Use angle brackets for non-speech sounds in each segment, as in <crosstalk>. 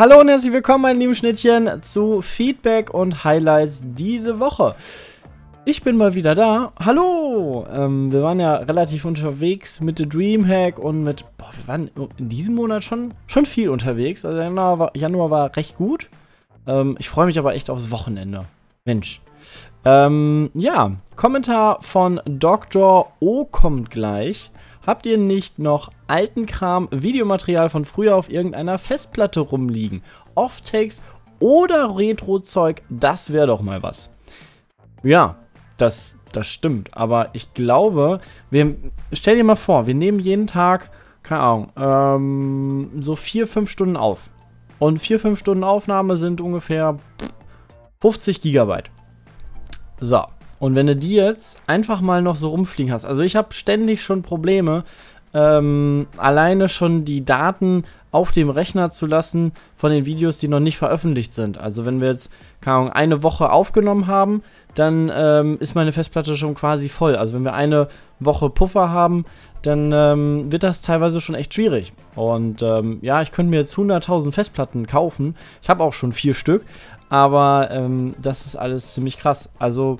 Hallo und herzlich willkommen, meine lieben Schnittchen, zu Feedback und Highlights diese Woche. Ich bin mal wieder da. Hallo! Ähm, wir waren ja relativ unterwegs mit The Dreamhack und mit. Boah, wir waren in diesem Monat schon, schon viel unterwegs. Also Januar war, Januar war recht gut. Ähm, ich freue mich aber echt aufs Wochenende. Mensch. Ähm, ja, Kommentar von Dr. O kommt gleich. Habt ihr nicht noch alten Kram, Videomaterial von früher auf irgendeiner Festplatte rumliegen? Off-Takes oder Retro-Zeug? Das wäre doch mal was. Ja, das, das stimmt. Aber ich glaube, wir, stell dir mal vor, wir nehmen jeden Tag, keine Ahnung, ähm, so vier, fünf Stunden auf. Und vier, fünf Stunden Aufnahme sind ungefähr 50 Gigabyte. So, und wenn du die jetzt einfach mal noch so rumfliegen hast, also ich habe ständig schon Probleme, ähm, alleine schon die Daten auf dem Rechner zu lassen von den Videos, die noch nicht veröffentlicht sind. Also wenn wir jetzt, keine Ahnung, eine Woche aufgenommen haben, dann ähm, ist meine Festplatte schon quasi voll. Also wenn wir eine Woche Puffer haben, dann ähm, wird das teilweise schon echt schwierig. Und ähm, ja, ich könnte mir jetzt 100.000 Festplatten kaufen. Ich habe auch schon vier Stück, aber ähm, das ist alles ziemlich krass. Also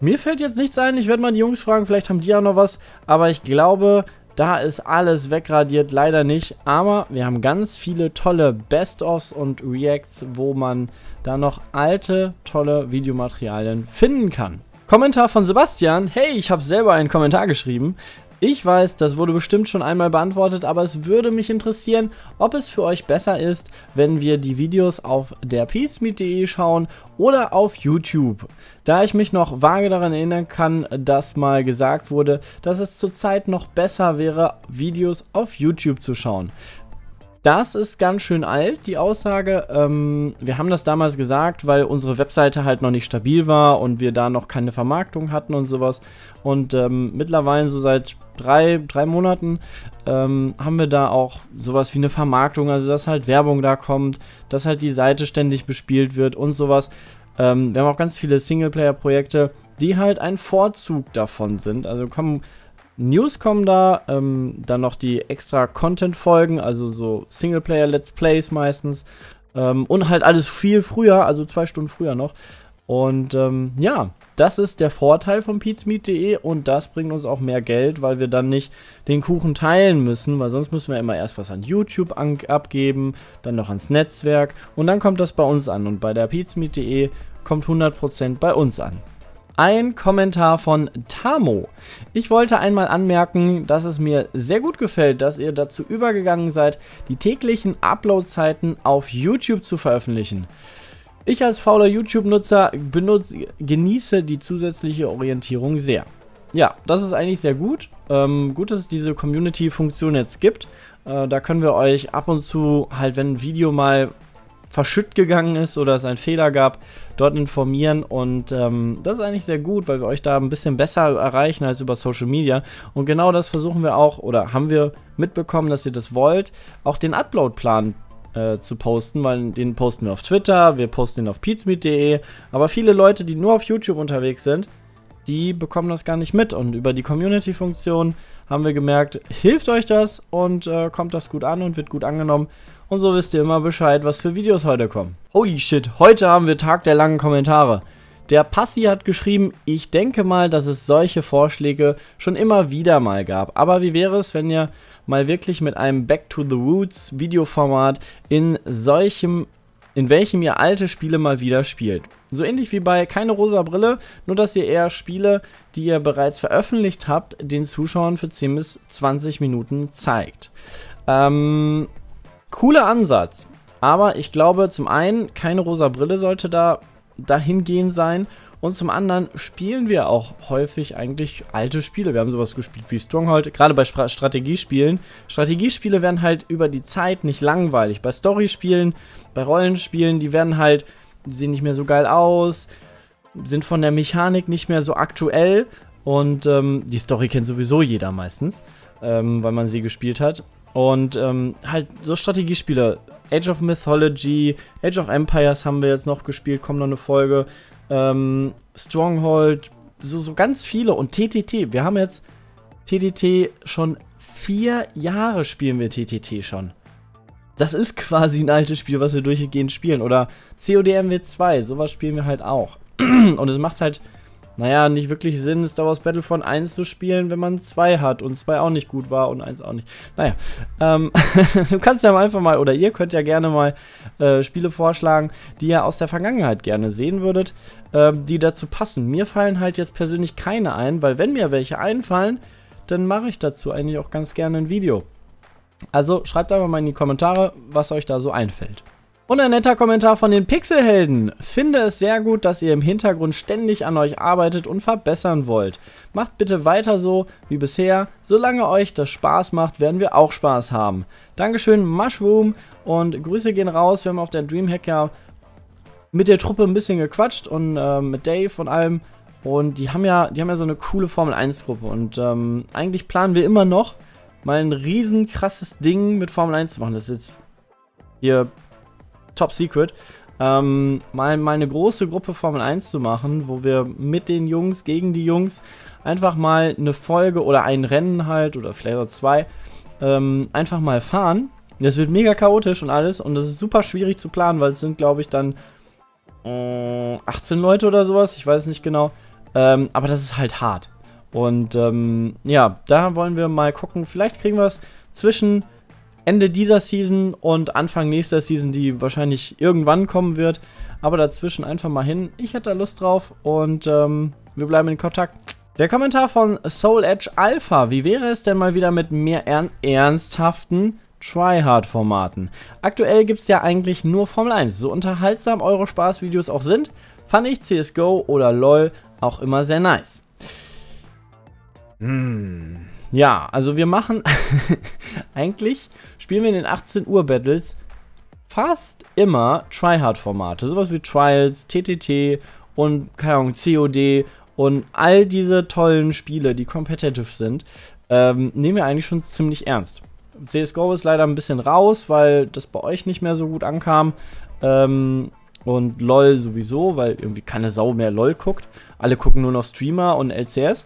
mir fällt jetzt nichts ein. Ich werde mal die Jungs fragen, vielleicht haben die ja noch was. Aber ich glaube, da ist alles wegradiert, leider nicht. Aber wir haben ganz viele tolle Best-ofs und Reacts, wo man da noch alte, tolle Videomaterialien finden kann. Kommentar von Sebastian. Hey, ich habe selber einen Kommentar geschrieben. Ich weiß, das wurde bestimmt schon einmal beantwortet, aber es würde mich interessieren, ob es für euch besser ist, wenn wir die Videos auf der peacemeet.de schauen oder auf YouTube. Da ich mich noch vage daran erinnern kann, dass mal gesagt wurde, dass es zurzeit noch besser wäre, Videos auf YouTube zu schauen. Das ist ganz schön alt, die Aussage. Ähm, wir haben das damals gesagt, weil unsere Webseite halt noch nicht stabil war und wir da noch keine Vermarktung hatten und sowas. Und ähm, mittlerweile, so seit drei, drei Monaten, ähm, haben wir da auch sowas wie eine Vermarktung, also dass halt Werbung da kommt, dass halt die Seite ständig bespielt wird und sowas. Ähm, wir haben auch ganz viele Singleplayer-Projekte, die halt ein Vorzug davon sind. Also kommen News kommen da, ähm, dann noch die extra Content-Folgen, also so Singleplayer-Let's Plays meistens. Ähm, und halt alles viel früher, also zwei Stunden früher noch. Und ähm, ja, das ist der Vorteil von pizmeet.de und das bringt uns auch mehr Geld, weil wir dann nicht den Kuchen teilen müssen, weil sonst müssen wir immer erst was an YouTube an abgeben, dann noch ans Netzwerk und dann kommt das bei uns an. Und bei der pizmeet.de kommt 100% bei uns an. Ein Kommentar von Tamo. Ich wollte einmal anmerken, dass es mir sehr gut gefällt, dass ihr dazu übergegangen seid, die täglichen Upload-Zeiten auf YouTube zu veröffentlichen. Ich als fauler YouTube-Nutzer genieße die zusätzliche Orientierung sehr. Ja, das ist eigentlich sehr gut. Ähm, gut, dass es diese Community-Funktion jetzt gibt. Äh, da können wir euch ab und zu halt, wenn ein Video mal verschütt gegangen ist oder es einen Fehler gab, dort informieren. Und ähm, das ist eigentlich sehr gut, weil wir euch da ein bisschen besser erreichen als über Social Media. Und genau das versuchen wir auch oder haben wir mitbekommen, dass ihr das wollt, auch den Upload-Plan äh, zu posten, weil den posten wir auf Twitter, wir posten ihn auf pizmeet.de. Aber viele Leute, die nur auf YouTube unterwegs sind, die bekommen das gar nicht mit. Und über die Community-Funktion haben wir gemerkt, hilft euch das und äh, kommt das gut an und wird gut angenommen. Und so wisst ihr immer Bescheid, was für Videos heute kommen. Holy shit, heute haben wir Tag der langen Kommentare. Der Passi hat geschrieben, ich denke mal, dass es solche Vorschläge schon immer wieder mal gab. Aber wie wäre es, wenn ihr mal wirklich mit einem Back to the Roots Videoformat in solchem, in welchem ihr alte Spiele mal wieder spielt? So ähnlich wie bei Keine rosa Brille, nur dass ihr eher Spiele, die ihr bereits veröffentlicht habt, den Zuschauern für 10 bis 20 Minuten zeigt. Ähm, Cooler Ansatz. Aber ich glaube, zum einen, keine rosa Brille sollte da dahingehend sein. Und zum anderen spielen wir auch häufig eigentlich alte Spiele. Wir haben sowas gespielt wie Stronghold, gerade bei Strategiespielen. Strategiespiele werden halt über die Zeit nicht langweilig. Bei Storyspielen, bei Rollenspielen, die werden halt, sehen nicht mehr so geil aus, sind von der Mechanik nicht mehr so aktuell. Und ähm, die Story kennt sowieso jeder meistens, ähm, weil man sie gespielt hat. Und ähm, halt so Strategiespiele. Age of Mythology, Age of Empires haben wir jetzt noch gespielt, kommt noch eine Folge. Ähm, Stronghold, so, so ganz viele. Und TTT, wir haben jetzt TTT schon vier Jahre spielen wir TTT schon. das ist quasi ein altes Spiel, was wir durchgehend spielen. Oder CODMW 2, sowas spielen wir halt auch. <clears throat> Und es macht halt naja, nicht wirklich Sinn, Star Wars Battlefront 1 zu spielen, wenn man 2 hat und 2 auch nicht gut war und 1 auch nicht. Naja, ähm, <laughs> du kannst ja einfach mal, oder ihr könnt ja gerne mal äh, Spiele vorschlagen, die ihr aus der Vergangenheit gerne sehen würdet, äh, die dazu passen. Mir fallen halt jetzt persönlich keine ein, weil wenn mir welche einfallen, dann mache ich dazu eigentlich auch ganz gerne ein Video. Also schreibt einfach mal in die Kommentare, was euch da so einfällt. Und ein netter Kommentar von den Pixelhelden. Finde es sehr gut, dass ihr im Hintergrund ständig an euch arbeitet und verbessern wollt. Macht bitte weiter so wie bisher. Solange euch das Spaß macht, werden wir auch Spaß haben. Dankeschön, Mushroom. Und Grüße gehen raus. Wir haben auf der Dreamhack ja mit der Truppe ein bisschen gequatscht und äh, mit Dave und allem. Und die haben ja, die haben ja so eine coole Formel 1 Gruppe. Und ähm, eigentlich planen wir immer noch, mal ein riesen krasses Ding mit Formel 1 zu machen. Das ist jetzt hier top secret, ähm, mal, mal eine große Gruppe Formel 1 zu machen, wo wir mit den Jungs, gegen die Jungs, einfach mal eine Folge oder ein Rennen halt oder vielleicht auch zwei, ähm, einfach mal fahren. Das wird mega chaotisch und alles und das ist super schwierig zu planen, weil es sind, glaube ich, dann äh, 18 Leute oder sowas, ich weiß nicht genau. Ähm, aber das ist halt hart. Und ähm, ja, da wollen wir mal gucken. Vielleicht kriegen wir es zwischen Ende dieser Season und Anfang nächster Season, die wahrscheinlich irgendwann kommen wird. Aber dazwischen einfach mal hin. Ich hätte da Lust drauf und ähm, wir bleiben in Kontakt. Der Kommentar von Soul Edge Alpha. Wie wäre es denn mal wieder mit mehr ern ernsthaften Tryhard-Formaten? Aktuell gibt es ja eigentlich nur Formel 1. So unterhaltsam eure Spaßvideos auch sind, fand ich CSGO oder LOL auch immer sehr nice. Hm. Ja, also wir machen <laughs> eigentlich spielen wir in den 18 Uhr Battles fast immer Tryhard-Formate. Sowas wie Trials, TTT und, keine Ahnung, COD und all diese tollen Spiele, die competitive sind, ähm, nehmen wir eigentlich schon ziemlich ernst. CSGO ist leider ein bisschen raus, weil das bei euch nicht mehr so gut ankam. Ähm, und LOL sowieso, weil irgendwie keine Sau mehr LOL guckt. Alle gucken nur noch Streamer und LCS.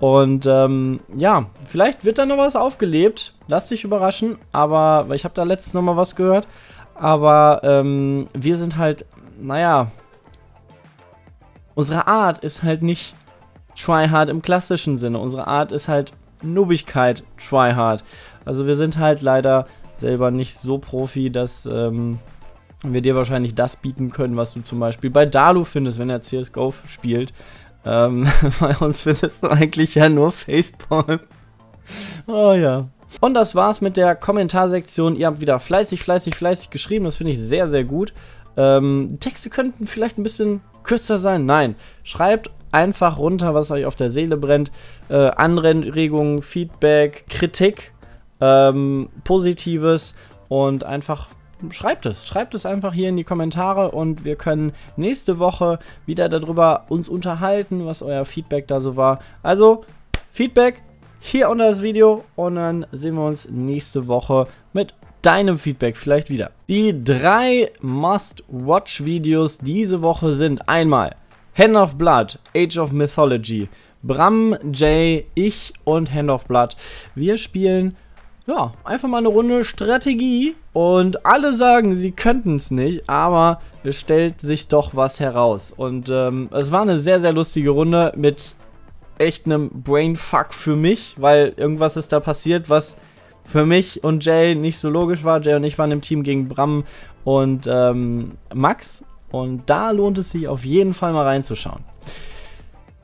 Und ähm, ja, vielleicht wird da noch was aufgelebt. Lasst dich überraschen. Aber, weil ich habe da letztens noch mal was gehört. Aber ähm, wir sind halt, naja, unsere Art ist halt nicht Tryhard im klassischen Sinne. Unsere Art ist halt Nubigkeit Tryhard. Also wir sind halt leider selber nicht so Profi, dass ähm, wir dir wahrscheinlich das bieten können, was du zum Beispiel bei Dalu findest, wenn er CSGO spielt. Ähm, <laughs> bei uns findest du eigentlich ja nur Facepalm. oh ja. Und das war's mit der Kommentarsektion. Ihr habt wieder fleißig, fleißig, fleißig geschrieben. Das finde ich sehr, sehr gut. Ähm, Texte könnten vielleicht ein bisschen kürzer sein. Nein, schreibt einfach runter, was euch auf der Seele brennt. Äh, Anregungen, Feedback, Kritik, ähm, Positives und einfach schreibt es. Schreibt es einfach hier in die Kommentare und wir können nächste Woche wieder darüber uns unterhalten, was euer Feedback da so war. Also, Feedback hier unter das Video und dann sehen wir uns nächste Woche mit deinem Feedback vielleicht wieder. Die drei Must-Watch-Videos diese Woche sind einmal Hand of Blood, Age of Mythology, Bram, Jay, ich und Hand of Blood. Wir spielen ja, einfach mal eine Runde Strategie und alle sagen, sie könnten es nicht, aber es stellt sich doch was heraus. Und ähm, es war eine sehr, sehr lustige Runde mit echt einem Brainfuck für mich, weil irgendwas ist da passiert, was für mich und Jay nicht so logisch war. Jay und ich waren im Team gegen Bram und ähm, Max und da lohnt es sich auf jeden Fall mal reinzuschauen.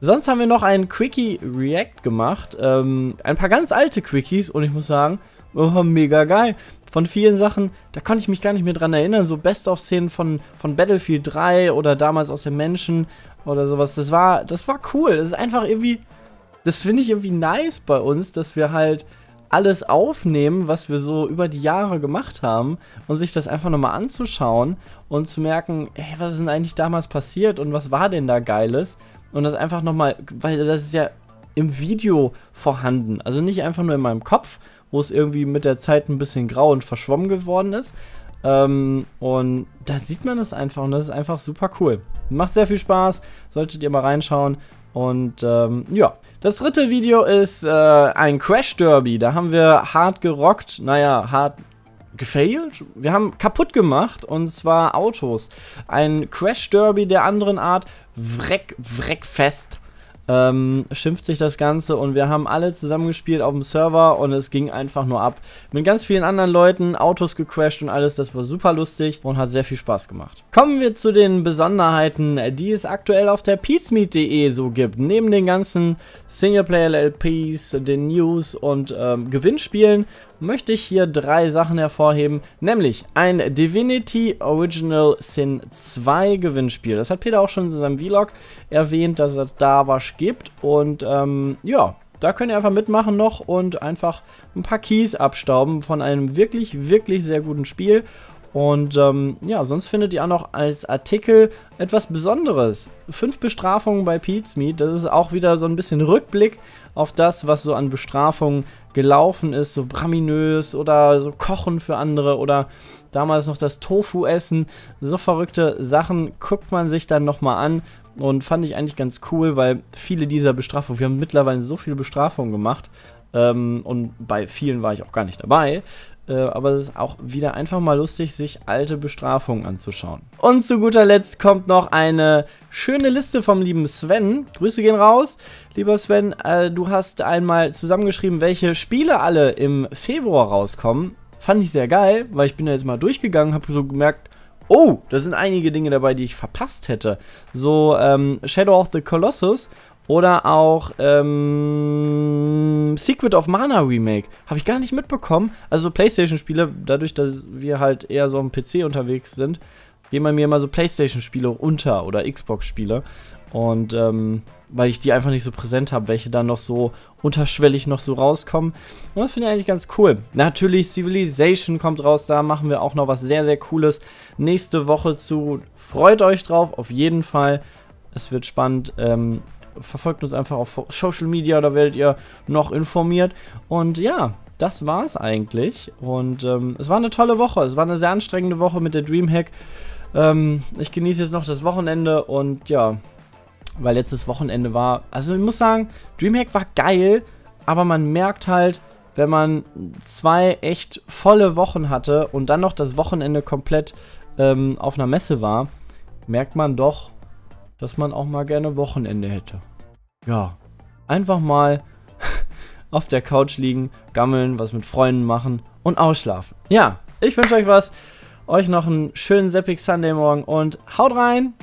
Sonst haben wir noch einen Quickie React gemacht. Ähm, ein paar ganz alte Quickies und ich muss sagen, oh, mega geil. Von vielen Sachen, da konnte ich mich gar nicht mehr dran erinnern. So Best-of-Szenen von, von Battlefield 3 oder damals aus den Menschen oder sowas. Das war, das war cool. Das ist einfach irgendwie, das finde ich irgendwie nice bei uns, dass wir halt alles aufnehmen, was wir so über die Jahre gemacht haben und sich das einfach nochmal anzuschauen und zu merken, ey, was ist denn eigentlich damals passiert und was war denn da Geiles? Und das einfach nochmal, weil das ist ja im Video vorhanden. Also nicht einfach nur in meinem Kopf, wo es irgendwie mit der Zeit ein bisschen grau und verschwommen geworden ist. Ähm, und da sieht man das einfach und das ist einfach super cool. Macht sehr viel Spaß, solltet ihr mal reinschauen. Und ähm, ja, das dritte Video ist äh, ein Crash Derby. Da haben wir hart gerockt. Naja, hart gefailt. Wir haben kaputt gemacht und zwar Autos. Ein Crash Derby der anderen Art. Wreck, Wreckfest ähm, schimpft sich das Ganze und wir haben alle zusammengespielt auf dem Server und es ging einfach nur ab. Mit ganz vielen anderen Leuten, Autos gecrashed und alles, das war super lustig und hat sehr viel Spaß gemacht. Kommen wir zu den Besonderheiten, die es aktuell auf der peatsmeet.de so gibt. Neben den ganzen Singleplayer-LPs, den News und ähm, Gewinnspielen möchte ich hier drei Sachen hervorheben, nämlich ein Divinity Original Sin 2 Gewinnspiel. Das hat Peter auch schon in seinem Vlog erwähnt, dass es da gibt und ähm, ja, da könnt ihr einfach mitmachen noch und einfach ein paar Keys abstauben von einem wirklich, wirklich sehr guten Spiel. Und ähm, ja, sonst findet ihr auch noch als Artikel etwas Besonderes. Fünf Bestrafungen bei Pete's Meat. Das ist auch wieder so ein bisschen Rückblick auf das, was so an Bestrafungen gelaufen ist. So braminös oder so Kochen für andere oder damals noch das Tofu essen. So verrückte Sachen guckt man sich dann nochmal an. Und fand ich eigentlich ganz cool, weil viele dieser Bestrafungen, wir haben mittlerweile so viele Bestrafungen gemacht, ähm, und bei vielen war ich auch gar nicht dabei. Äh, aber es ist auch wieder einfach mal lustig, sich alte Bestrafungen anzuschauen. Und zu guter Letzt kommt noch eine schöne Liste vom lieben Sven. Grüße gehen raus. Lieber Sven, äh, du hast einmal zusammengeschrieben, welche Spiele alle im Februar rauskommen. Fand ich sehr geil, weil ich bin da jetzt mal durchgegangen, habe so gemerkt, oh, da sind einige Dinge dabei, die ich verpasst hätte. So ähm, Shadow of the Colossus oder auch ähm, Secret of Mana Remake. Habe ich gar nicht mitbekommen. Also Playstation-Spiele, dadurch, dass wir halt eher so am PC unterwegs sind, gehen bei mir immer so Playstation-Spiele unter oder Xbox-Spiele. Und ähm, weil ich die einfach nicht so präsent habe, welche dann noch so unterschwellig noch so rauskommen. Und das finde ich eigentlich ganz cool. Natürlich Civilization kommt raus, da machen wir auch noch was sehr, sehr Cooles nächste Woche zu. Freut euch drauf, auf jeden Fall. Es wird spannend. Ähm, verfolgt uns einfach auf Social Media, da werdet ihr noch informiert. Und ja, das war's eigentlich. Und ähm, es war eine tolle Woche. Es war eine sehr anstrengende Woche mit der Dreamhack. Ähm, ich genieße jetzt noch das Wochenende und ja, weil letztes Wochenende war. Also ich muss sagen, Dreamhack war geil, aber man merkt halt, wenn man zwei echt volle Wochen hatte und dann noch das Wochenende komplett ähm, auf einer Messe war, merkt man doch, dass man auch mal gerne Wochenende hätte. Ja, einfach mal <laughs> auf der Couch liegen, gammeln, was mit Freunden machen und ausschlafen. Ja, ich wünsche euch was. Euch noch einen schönen Seppig Sunday morgen und haut rein!